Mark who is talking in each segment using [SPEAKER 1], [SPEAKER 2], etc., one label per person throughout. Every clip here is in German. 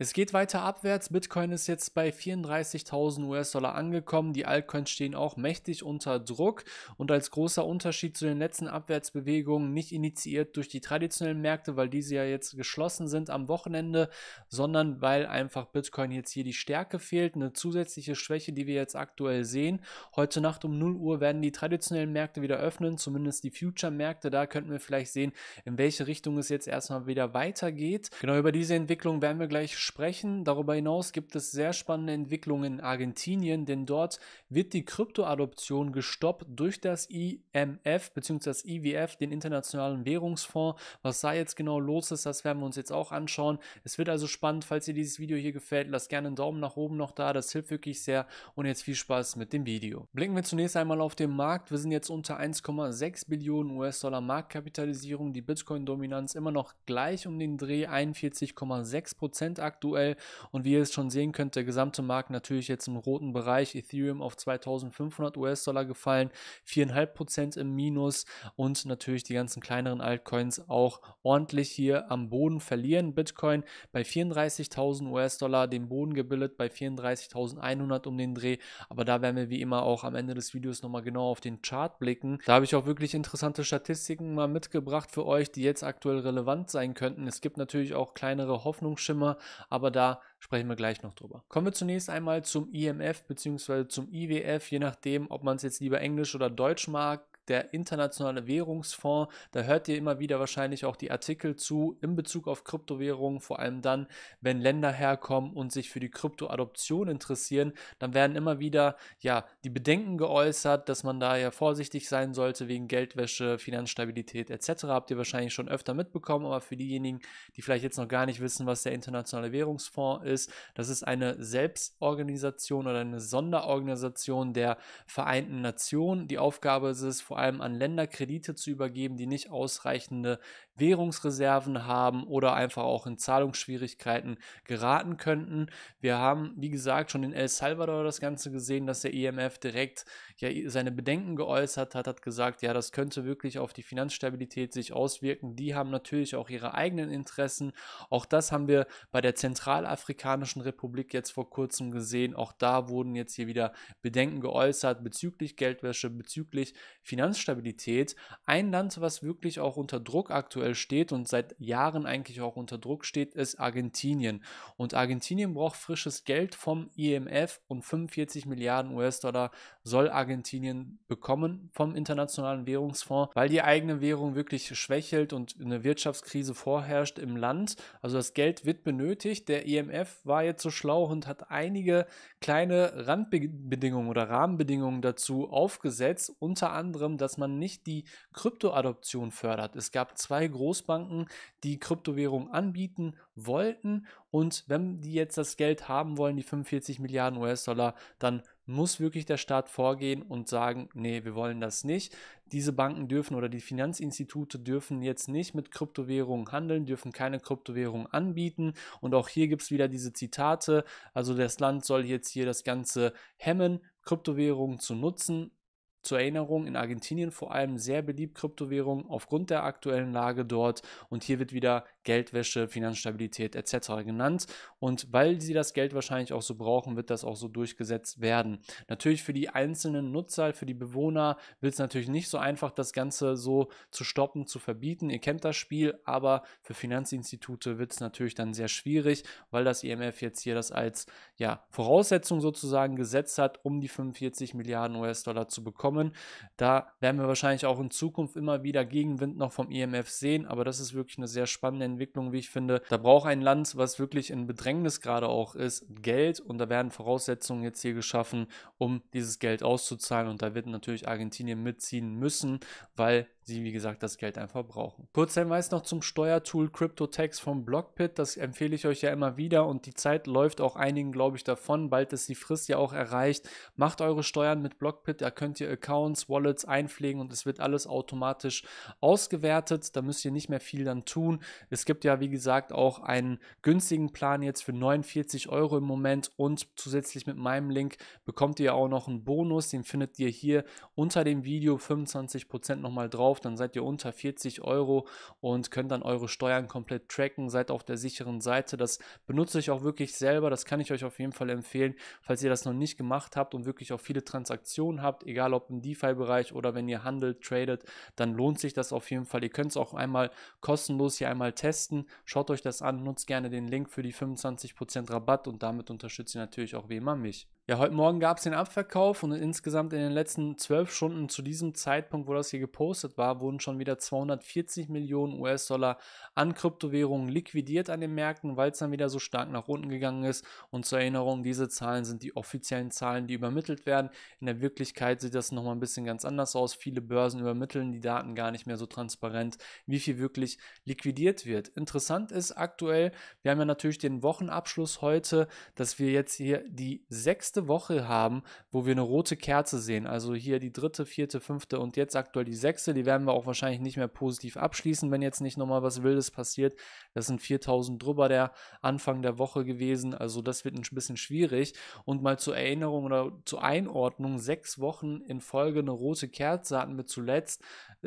[SPEAKER 1] Es geht weiter abwärts. Bitcoin ist jetzt bei 34.000 US-Dollar angekommen. Die Altcoins stehen auch mächtig unter Druck. Und als großer Unterschied zu den letzten Abwärtsbewegungen, nicht initiiert durch die traditionellen Märkte, weil diese ja jetzt geschlossen sind am Wochenende, sondern weil einfach Bitcoin jetzt hier die Stärke fehlt. Eine zusätzliche Schwäche, die wir jetzt aktuell sehen. Heute Nacht um 0 Uhr werden die traditionellen Märkte wieder öffnen, zumindest die Future-Märkte. Da könnten wir vielleicht sehen, in welche Richtung es jetzt erstmal wieder weitergeht. Genau über diese Entwicklung werden wir gleich sprechen. Darüber hinaus gibt es sehr spannende Entwicklungen in Argentinien, denn dort wird die Kryptoadoption gestoppt durch das IMF bzw. das IWF, den Internationalen Währungsfonds. Was da jetzt genau los ist, das werden wir uns jetzt auch anschauen. Es wird also spannend, falls dir dieses Video hier gefällt, lass gerne einen Daumen nach oben noch da, das hilft wirklich sehr und jetzt viel Spaß mit dem Video. Blicken wir zunächst einmal auf den Markt. Wir sind jetzt unter 1,6 Billionen US-Dollar Marktkapitalisierung, die Bitcoin-Dominanz immer noch gleich um den Dreh 41,6 Prozent aktuell aktuell. Und wie ihr es schon sehen könnt, der gesamte Markt natürlich jetzt im roten Bereich. Ethereum auf 2500 US-Dollar gefallen, 4,5% im Minus und natürlich die ganzen kleineren Altcoins auch ordentlich hier am Boden verlieren. Bitcoin bei 34.000 US-Dollar, den Boden gebildet bei 34.100 um den Dreh. Aber da werden wir wie immer auch am Ende des Videos nochmal genau auf den Chart blicken. Da habe ich auch wirklich interessante Statistiken mal mitgebracht für euch, die jetzt aktuell relevant sein könnten. Es gibt natürlich auch kleinere Hoffnungsschimmer, aber da sprechen wir gleich noch drüber. Kommen wir zunächst einmal zum IMF bzw. zum IWF, je nachdem, ob man es jetzt lieber Englisch oder Deutsch mag der internationale Währungsfonds. Da hört ihr immer wieder wahrscheinlich auch die Artikel zu in Bezug auf Kryptowährungen, vor allem dann, wenn Länder herkommen und sich für die Kryptoadoption interessieren, dann werden immer wieder ja die Bedenken geäußert, dass man da ja vorsichtig sein sollte wegen Geldwäsche, Finanzstabilität etc. Habt ihr wahrscheinlich schon öfter mitbekommen, aber für diejenigen, die vielleicht jetzt noch gar nicht wissen, was der internationale Währungsfonds ist, das ist eine Selbstorganisation oder eine Sonderorganisation der Vereinten Nationen. Die Aufgabe ist es vor allem an Länder Kredite zu übergeben, die nicht ausreichende Währungsreserven haben oder einfach auch in Zahlungsschwierigkeiten geraten könnten. Wir haben, wie gesagt, schon in El Salvador das Ganze gesehen, dass der IMF direkt ja seine Bedenken geäußert hat, hat gesagt, ja, das könnte wirklich auf die Finanzstabilität sich auswirken. Die haben natürlich auch ihre eigenen Interessen. Auch das haben wir bei der Zentralafrikanischen Republik jetzt vor kurzem gesehen. Auch da wurden jetzt hier wieder Bedenken geäußert bezüglich Geldwäsche, bezüglich Finanzstabilität. Ein Land, was wirklich auch unter Druck aktuell aktuell steht und seit Jahren eigentlich auch unter Druck steht, ist Argentinien. Und Argentinien braucht frisches Geld vom IMF und 45 Milliarden US-Dollar soll Argentinien bekommen vom Internationalen Währungsfonds, weil die eigene Währung wirklich schwächelt und eine Wirtschaftskrise vorherrscht im Land. Also das Geld wird benötigt. Der IMF war jetzt so schlau und hat einige kleine Randbedingungen oder Rahmenbedingungen dazu aufgesetzt, unter anderem, dass man nicht die Kryptoadoption fördert. Es gab zwei Großbanken, die Kryptowährungen anbieten wollten. Und wenn die jetzt das Geld haben wollen, die 45 Milliarden US-Dollar, dann muss wirklich der Staat vorgehen und sagen, nee, wir wollen das nicht. Diese Banken dürfen oder die Finanzinstitute dürfen jetzt nicht mit Kryptowährungen handeln, dürfen keine Kryptowährungen anbieten. Und auch hier gibt es wieder diese Zitate. Also das Land soll jetzt hier das Ganze hemmen, Kryptowährungen zu nutzen zur Erinnerung, in Argentinien vor allem sehr beliebt Kryptowährungen aufgrund der aktuellen Lage dort. Und hier wird wieder Geldwäsche, Finanzstabilität etc. genannt und weil sie das Geld wahrscheinlich auch so brauchen, wird das auch so durchgesetzt werden. Natürlich für die einzelnen Nutzer, für die Bewohner wird es natürlich nicht so einfach, das Ganze so zu stoppen, zu verbieten. Ihr kennt das Spiel, aber für Finanzinstitute wird es natürlich dann sehr schwierig, weil das IMF jetzt hier das als ja, Voraussetzung sozusagen gesetzt hat, um die 45 Milliarden US-Dollar zu bekommen kommen. Da werden wir wahrscheinlich auch in Zukunft immer wieder Gegenwind noch vom IMF sehen, aber das ist wirklich eine sehr spannende Entwicklung, wie ich finde. Da braucht ein Land, was wirklich in Bedrängnis gerade auch ist, Geld und da werden Voraussetzungen jetzt hier geschaffen, um dieses Geld auszuzahlen und da wird natürlich Argentinien mitziehen müssen, weil sie, wie gesagt, das Geld einfach brauchen. Kurzer Hinweis noch zum Steuertool CryptoTax vom Blockpit. Das empfehle ich euch ja immer wieder und die Zeit läuft auch einigen, glaube ich, davon. Bald ist die Frist ja auch erreicht. Macht eure Steuern mit Blockpit. Da könnt ihr Accounts, Wallets einpflegen und es wird alles automatisch ausgewertet. Da müsst ihr nicht mehr viel dann tun. Es gibt ja, wie gesagt, auch einen günstigen Plan jetzt für 49 Euro im Moment und zusätzlich mit meinem Link bekommt ihr auch noch einen Bonus. Den findet ihr hier unter dem Video 25% nochmal drauf verkauft, dann seid ihr unter 40 Euro und könnt dann eure Steuern komplett tracken, seid auf der sicheren Seite. Das benutze ich auch wirklich selber, das kann ich euch auf jeden Fall empfehlen, falls ihr das noch nicht gemacht habt und wirklich auch viele Transaktionen habt, egal ob im DeFi-Bereich oder wenn ihr handelt, tradet, dann lohnt sich das auf jeden Fall. Ihr könnt es auch einmal kostenlos hier einmal testen. Schaut euch das an, nutzt gerne den Link für die 25% Rabatt und damit unterstützt ihr natürlich auch wie immer mich. Ja, heute Morgen gab es den Abverkauf und insgesamt in den letzten zwölf Stunden zu diesem Zeitpunkt, wo das hier gepostet war, wurden schon wieder 240 Millionen US-Dollar an Kryptowährungen liquidiert an den Märkten, weil es dann wieder so stark nach unten gegangen ist. Und zur Erinnerung, diese Zahlen sind die offiziellen Zahlen, die übermittelt werden. In der Wirklichkeit sieht das nochmal ein bisschen ganz anders aus. Viele Börsen übermitteln die Daten gar nicht mehr so transparent, wie viel wirklich liquidiert wird. Interessant ist aktuell, wir haben ja natürlich den Wochenabschluss heute, dass wir jetzt hier die sechste sechste Woche haben, wo wir eine rote Kerze sehen. Also hier die dritte, vierte, fünfte und jetzt aktuell die sechste. Die werden wir auch wahrscheinlich nicht mehr positiv abschließen, wenn jetzt nicht nochmal was Wildes passiert. Das sind 4000 drüber der Anfang der Woche gewesen. Also das wird ein bisschen schwierig. Und mal zur Erinnerung oder zur Einordnung, sechs Wochen in Folge eine rote Kerze hatten wir zuletzt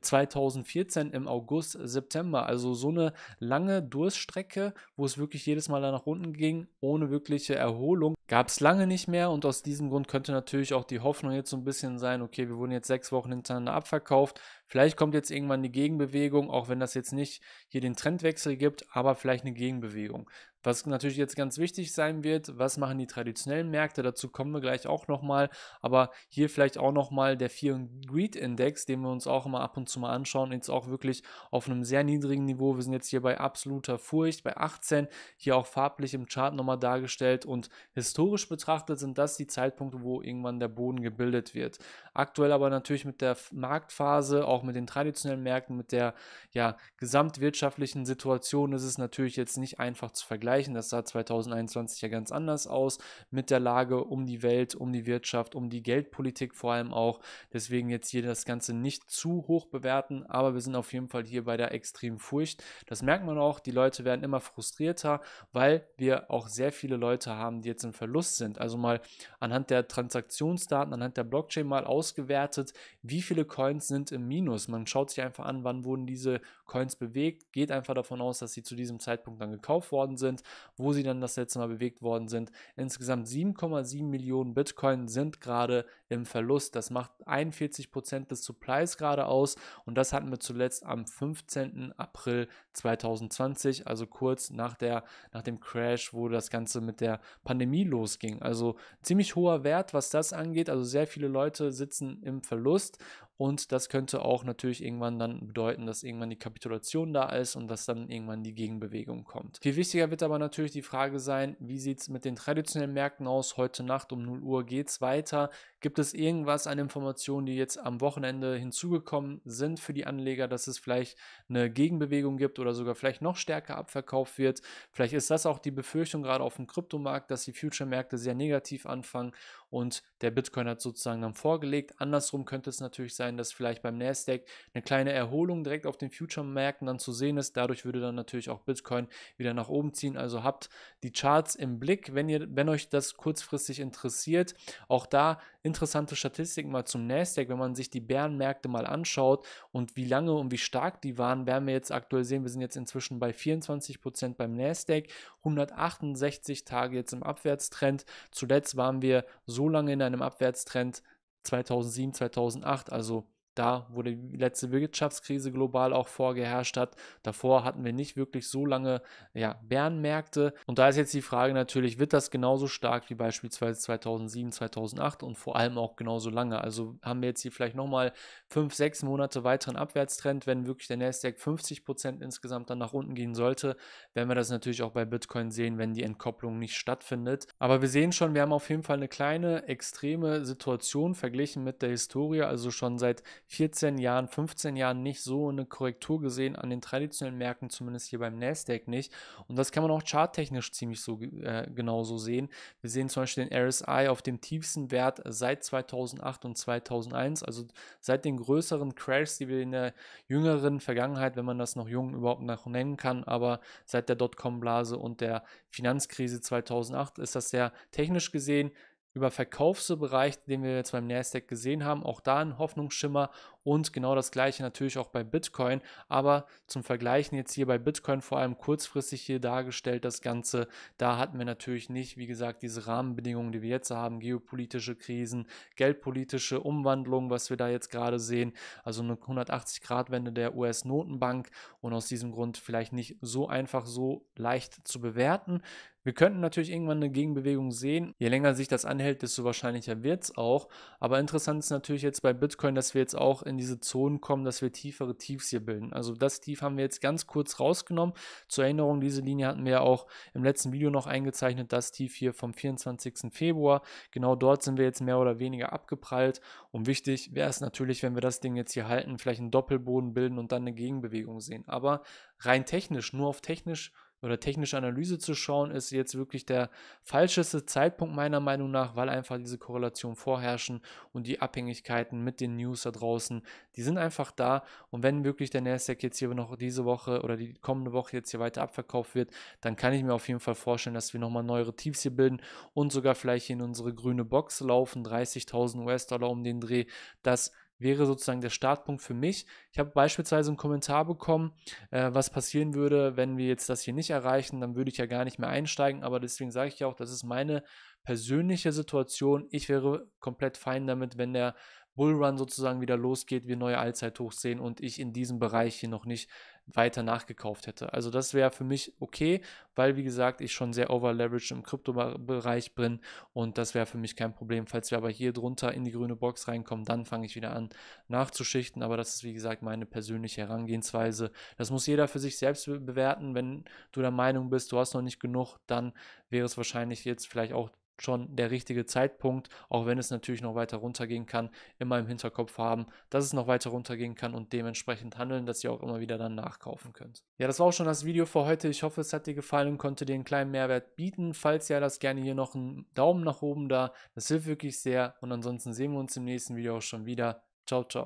[SPEAKER 1] 2014 im August, September. Also so eine lange Durststrecke, wo es wirklich jedes Mal da nach unten ging, ohne wirkliche Erholung. Gab es lange nicht mehr und aus diesem Grund könnte natürlich auch die Hoffnung jetzt so ein bisschen sein, okay, wir wurden jetzt sechs Wochen hintereinander abverkauft. Vielleicht kommt jetzt irgendwann die Gegenbewegung, auch wenn das jetzt nicht hier den Trendwechsel gibt, aber vielleicht eine Gegenbewegung. Was natürlich jetzt ganz wichtig sein wird, was machen die traditionellen Märkte? Dazu kommen wir gleich auch nochmal. Aber hier vielleicht auch nochmal der Fear Greed Index, den wir uns auch immer ab und zu mal anschauen. Jetzt auch wirklich auf einem sehr niedrigen Niveau. Wir sind jetzt hier bei absoluter Furcht, bei 18. Hier auch farblich im Chart nochmal dargestellt. Und historisch betrachtet sind das die Zeitpunkte, wo irgendwann der Boden gebildet wird. Aktuell aber natürlich mit der Marktphase, auch mit den traditionellen Märkten, mit der ja, gesamtwirtschaftlichen Situation ist es natürlich jetzt nicht einfach zu vergleichen. Das sah 2021 ja ganz anders aus mit der Lage um die Welt, um die Wirtschaft, um die Geldpolitik vor allem auch. Deswegen jetzt hier das Ganze nicht zu hoch bewerten, aber wir sind auf jeden Fall hier bei der extremen Furcht. Das merkt man auch, die Leute werden immer frustrierter, weil wir auch sehr viele Leute haben, die jetzt im Verlust sind. Also mal anhand der Transaktionsdaten, anhand der Blockchain mal ausgewertet, wie viele Coins sind im Minus. Man schaut sich einfach an, wann wurden diese Coins bewegt, geht einfach davon aus, dass sie zu diesem Zeitpunkt dann gekauft worden sind wo sie dann das letzte Mal bewegt worden sind. Insgesamt 7,7 Millionen Bitcoin sind gerade im Verlust. Das macht 41 Prozent des Supplies gerade aus und das hatten wir zuletzt am 15. April 2020, also kurz nach, der, nach dem Crash, wo das Ganze mit der Pandemie losging. Also ziemlich hoher Wert, was das angeht. Also sehr viele Leute sitzen im Verlust und das könnte auch natürlich irgendwann dann bedeuten, dass irgendwann die Kapitulation da ist und dass dann irgendwann die Gegenbewegung kommt. Viel wichtiger wird aber natürlich die Frage sein, wie sieht es mit den traditionellen Märkten aus? Heute Nacht um 0 Uhr geht es weiter. Gibt es irgendwas an Informationen, die jetzt am Wochenende hinzugekommen sind für die Anleger, dass es vielleicht eine Gegenbewegung gibt oder sogar vielleicht noch stärker abverkauft wird? Vielleicht ist das auch die Befürchtung gerade auf dem Kryptomarkt, dass die Future-Märkte sehr negativ anfangen und der Bitcoin hat sozusagen dann vorgelegt. Andersrum könnte es natürlich sein, dass vielleicht beim Nasdaq eine kleine Erholung direkt auf den Future-Märkten dann zu sehen ist. Dadurch würde dann natürlich auch Bitcoin wieder nach oben ziehen. Also habt die Charts im Blick, wenn ihr, wenn euch das kurzfristig interessiert. Auch da interessante Statistiken mal zum Nasdaq, wenn man sich die Bärenmärkte mal anschaut und wie lange und wie stark die waren, werden wir jetzt aktuell sehen, wir sind jetzt inzwischen bei 24% beim Nasdaq, 168 Tage jetzt im Abwärtstrend. Zuletzt waren wir so lange in einem Abwärtstrend 2007, 2008, also da, wo die letzte Wirtschaftskrise global auch vorgeherrscht hat. Davor hatten wir nicht wirklich so lange ja, Bärenmärkte. Und da ist jetzt die Frage natürlich, wird das genauso stark wie beispielsweise 2007, 2008 und vor allem auch genauso lange? Also haben wir jetzt hier vielleicht nochmal fünf, sechs Monate weiteren Abwärtstrend, wenn wirklich der Nasdaq 50 Prozent insgesamt dann nach unten gehen sollte, werden wir das natürlich auch bei Bitcoin sehen, wenn die Entkopplung nicht stattfindet. Aber wir sehen schon, wir haben auf jeden Fall eine kleine extreme Situation verglichen mit der Historie, also schon seit 14 Jahren, 15 Jahren nicht so eine Korrektur gesehen, an den traditionellen Märkten, zumindest hier beim Nasdaq nicht. Und das kann man auch charttechnisch ziemlich so äh, genauso sehen. Wir sehen zum Beispiel den RSI auf dem tiefsten Wert seit 2008 und 2001, also seit den größeren Crashs, die wir in der jüngeren Vergangenheit, wenn man das noch jung überhaupt noch nennen kann, aber seit der Dotcom-Blase und der Finanzkrise 2008 ist das sehr technisch gesehen über Verkaufsbereich, den wir jetzt beim Nasdaq gesehen haben, auch da ein Hoffnungsschimmer und genau das gleiche natürlich auch bei Bitcoin. Aber zum Vergleichen jetzt hier bei Bitcoin vor allem kurzfristig hier dargestellt das Ganze, da hatten wir natürlich nicht, wie gesagt, diese Rahmenbedingungen, die wir jetzt haben, geopolitische Krisen, geldpolitische Umwandlungen, was wir da jetzt gerade sehen, also eine 180-Grad-Wende der US-Notenbank und aus diesem Grund vielleicht nicht so einfach so leicht zu bewerten. Wir könnten natürlich irgendwann eine Gegenbewegung sehen. Je länger sich das anhält, desto wahrscheinlicher wird es auch. Aber interessant ist natürlich jetzt bei Bitcoin, dass wir jetzt auch in diese Zonen kommen, dass wir tiefere Tiefs hier bilden. Also das Tief haben wir jetzt ganz kurz rausgenommen. Zur Erinnerung, diese Linie hatten wir ja auch im letzten Video noch eingezeichnet, das Tief hier vom 24. Februar. Genau dort sind wir jetzt mehr oder weniger abgeprallt. Und wichtig wäre es natürlich, wenn wir das Ding jetzt hier halten, vielleicht einen Doppelboden bilden und dann eine Gegenbewegung sehen. Aber rein technisch, nur auf technisch oder technische Analyse zu schauen, ist jetzt wirklich der falscheste Zeitpunkt meiner Meinung nach, weil einfach diese Korrelation vorherrschen und die Abhängigkeiten mit den News da draußen, die sind einfach da. Und wenn wirklich der Nasdaq jetzt hier noch diese Woche oder die kommende Woche jetzt hier weiter abverkauft wird, dann kann ich mir auf jeden Fall vorstellen, dass wir nochmal neuere Tiefs hier bilden und sogar vielleicht in unsere grüne Box laufen, 30.000 US-Dollar um den Dreh. Das wäre sozusagen der Startpunkt für mich. Ich habe beispielsweise einen Kommentar bekommen, äh, was passieren würde, wenn wir jetzt das hier nicht erreichen, dann würde ich ja gar nicht mehr einsteigen, aber deswegen sage ich ja auch, das ist meine persönliche Situation. Ich wäre komplett fein damit, wenn der Bullrun sozusagen wieder losgeht, wir neue Allzeithochs sehen und ich in diesem Bereich hier noch nicht weiter nachgekauft hätte. Also das wäre für mich okay, weil wie gesagt, ich schon sehr overleveraged im Kryptobereich bin und das wäre für mich kein Problem. Falls wir aber hier drunter in die grüne Box reinkommen, dann fange ich wieder an nachzuschichten, aber das ist wie gesagt meine persönliche Herangehensweise. Das muss jeder für sich selbst bewerten. Wenn du der Meinung bist, du hast noch nicht genug, dann wäre es wahrscheinlich jetzt vielleicht auch schon der richtige Zeitpunkt, auch wenn es natürlich noch weiter runtergehen kann, immer im Hinterkopf haben, dass es noch weiter runtergehen kann und dementsprechend handeln, dass ihr auch immer wieder dann nachkaufen könnt. Ja, das war auch schon das Video für heute. Ich hoffe, es hat dir gefallen und konnte dir einen kleinen Mehrwert bieten. Falls ja, das gerne hier noch einen Daumen nach oben da. Das hilft wirklich sehr und ansonsten sehen wir uns im nächsten Video auch schon wieder. Ciao, ciao.